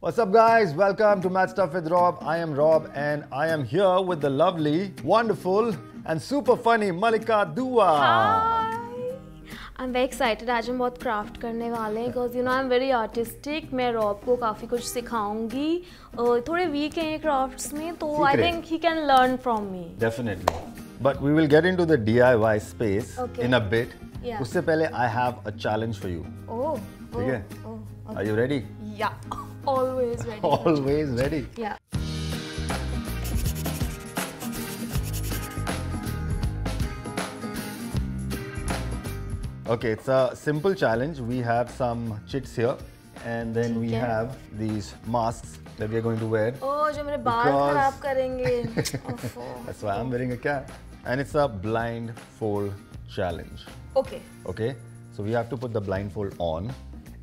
What's up guys? Welcome to Mad Stuff with Rob. I am Rob and I am here with the lovely, wonderful and super funny Mallika Dua. Hi. I'm very excited. आज हम बहुत craft करने वाले हैं because you know I'm very artistic. मैं Rob को काफ़ी कुछ सिखाऊंगी थोड़े weak हैं ये क्राफ्ट्स में तो I think he can learn from me. Definitely. But we will get into the DIY space okay. in a bit. Yeah. उससे पहले I have a challenge for you. Oh. ठीक है? Are you ready? या always ready Always ready. या Okay, it's a simple challenge. We have some chits here, and then we ठीक है. have these masks that we are going to wear. ओह जो मेरे बाल Because- खराब करेंगे ओफो That's why I'm wearing a cap. And it's a blindfold challenge. Okay Okay, so we have to put the blindfold on,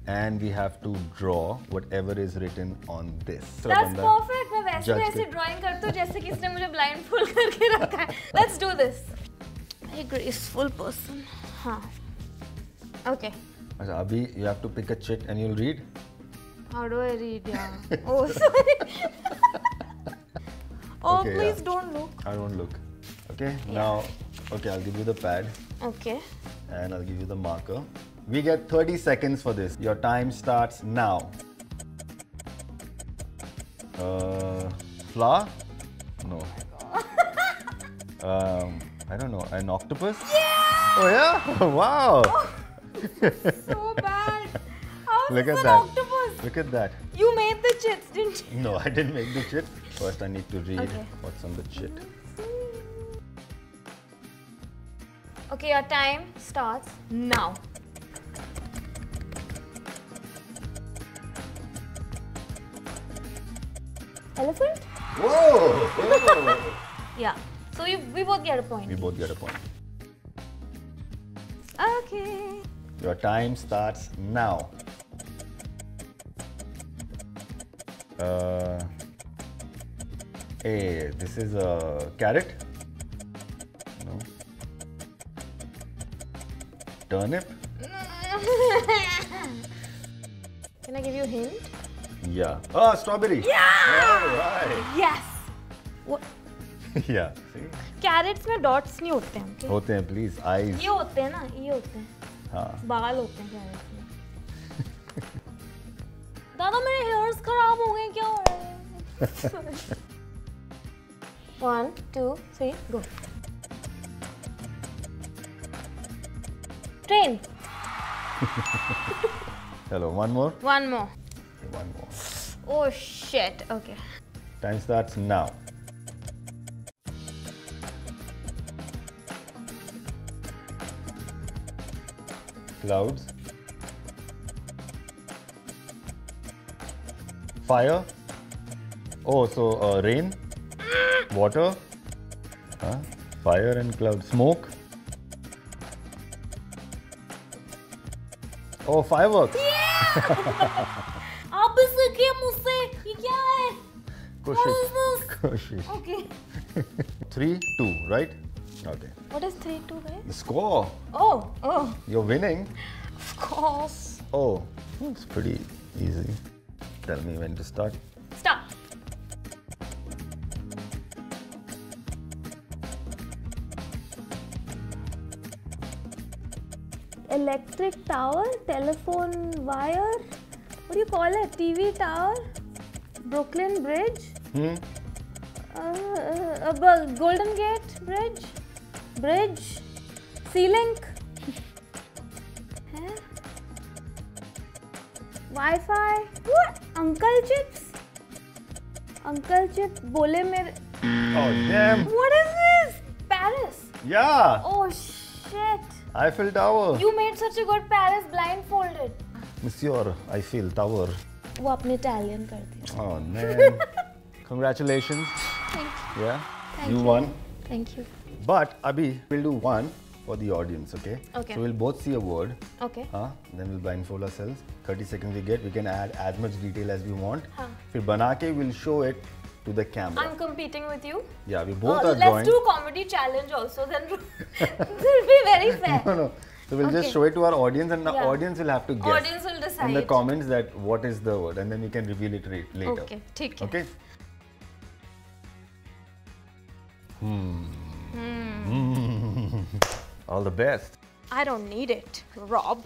and we have to draw whatever is written on this. So that's बंदा perfect मैं वैसे judge वैसे कर- drawing करती हूँ जैसे किसी ने मुझे ब्लाइंड फुल करके रखा है let's do this A graceful person हाँ ओके अच्छा, अभी you have to pick a chit and you'll read. How do I read या oh sorry Oh, Okay, please yeah. don't look. I won't look. Okay, now, okay, I'll give you the pad Okay. and I'll give you the marker. We get 30 seconds for this. Your time starts now. Uh, flower? No. um, I don't know. An octopus? Yeah! Oh yeah! wow! So bad. How Look at that. octopus? Look at that. You made the chits, didn't you? No, I didn't make the chit. First, I need to read Okay. what's on the chit. Okay, your time starts now. Elephant? Whoa! Whoa. Yeah. So you, we both get a point. we both get a point. Okay. Your time starts now. Uh, hey, this is a carrot. No. Turnip. Can I give you a hint? Yeah. Oh, strawberry. Yeah! All right. Yes. What? yeah. See? Carrots में dots नहीं होते हैं okay? होते हैं please eyes. ये होते हैं ना ये होते हैं हाँ. बाल होते हैं कैरेट्स में दादा मेरे हेयर्स खराब हो गए क्या हो रहा है one two three go train Hello. One more. One more Okay, one more. Oh shit, okay. Time starts now. Clouds. Fire. Oh, so uh, rain. Water. Huh? Fire and cloud. Smoke. Oh, fireworks. Yeah! Crochet. Crochet. Okay. three, two, right? Okay. What is three, two, guys? The score. Oh, oh. You're winning. Of course. Oh, it's pretty easy. Tell me when to start. Stop. electric tower, telephone wire, what do you call it? TV tower, Brooklyn Bridge. Hmm? uh, uh, Golden Gate Bridge, bridge, C-Link, Huh? Wi-Fi, what? Uncle Chips, Uncle Chip, बोले मेरे, Oh, damn. what is this? Paris. Yeah. Oh shit. Eiffel Tower. You made such a good Paris blindfolded. Monsieur, Eiffel Tower. वो आपने Italian कर दिया Oh, man. Congratulations. Thank you. Yeah. Thank you, you won. Thank you. But Abhi, we'll do one for the audience, okay? Okay. So we'll both see a word. Okay. Huh? Then we'll blindfold ourselves. 30 seconds we get, we can add as much detail as we want. Huh. Fir we'll show it to the camera. I'm competing with you. Yeah, we uh, both oh, are let's drawing. Let's do comedy challenge also, then it'll be very fair. No, no. So we'll okay. just show it to our audience and the yeah. audience will have to guess. Audience will decide. In the comments that what is the word and then we can reveal it later. Okay, take care. Okay. Hmm. All the best. I don't need it, Rob.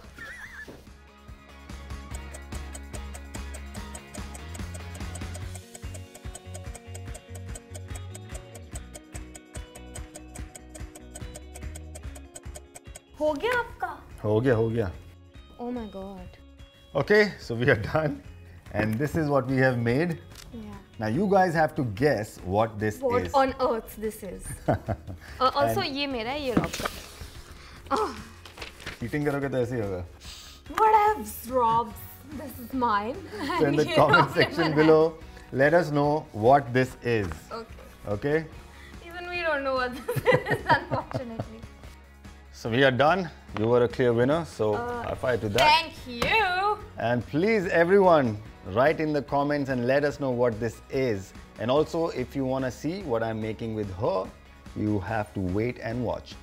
हो गया आपका? हो गया, हो गया. Oh my god. Okay, so we are done, and this is what we have made. Yeah. Now you guys have to guess what this What is. on earth this is? uh, also ये मेरा है ये Rob का. Eating करोगे तो ऐसे ही होगा. Whatevs, Rob. This is mine. So in the ये comment रॉब ने section बनाया. below, let us know what this is. Okay. Okay. Even we don't know what this is, unfortunately. So we are done. You were a clear winner. So Uh, high five to that. Thank you. And please, everyone, write in the comments and let us know what this is. And also, if you want to see what I'm making with her, you have to wait and watch.